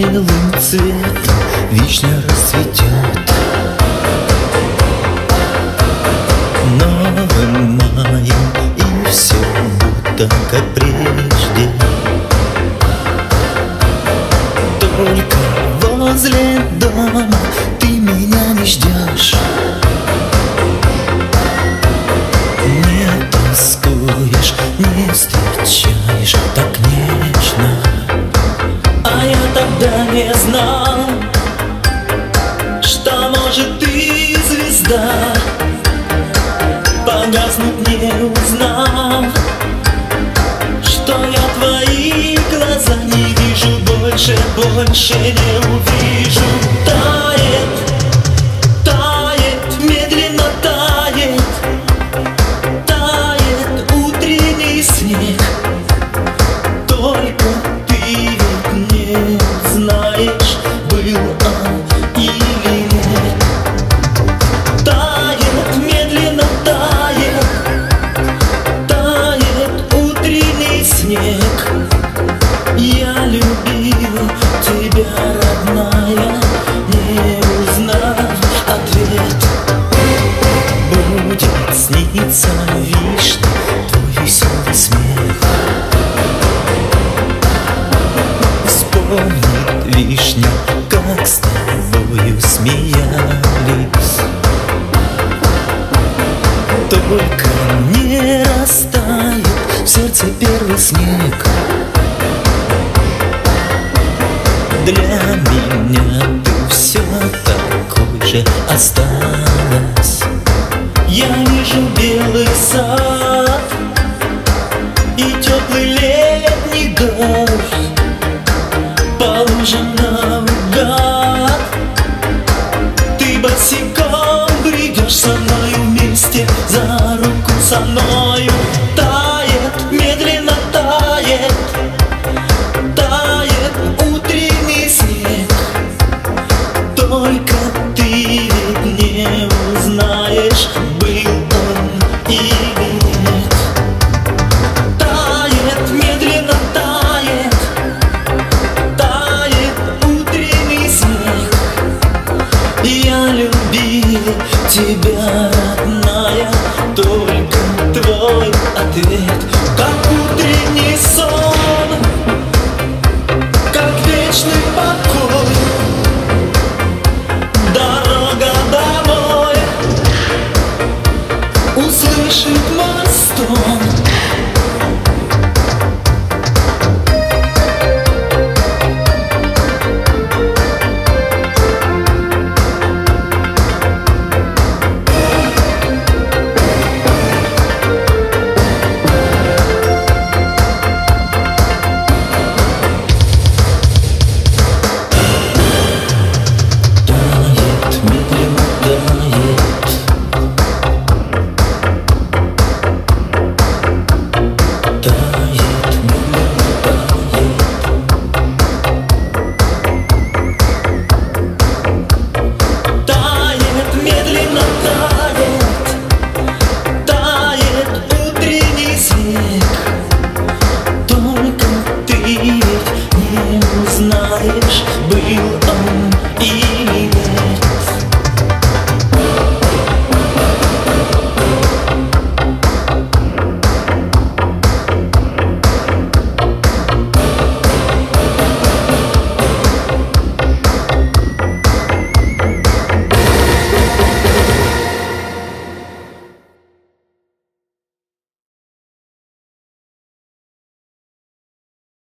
белым цветом вишня расцветет Новым маем и все будто как прежде dor encher eu vi juntando вишня Твой веселый смех. Вспомнит вишня, как с тобою смеялись. Только не растает в сердце первый снег Для меня ты все такой же осталась Я вижу белый сад И теплый летний дождь. По лужам наугад Ты босиком бредешь со мной вместе За руку со мною тебя, родная Только твой ответ. Как утренний сон знаешь, был он и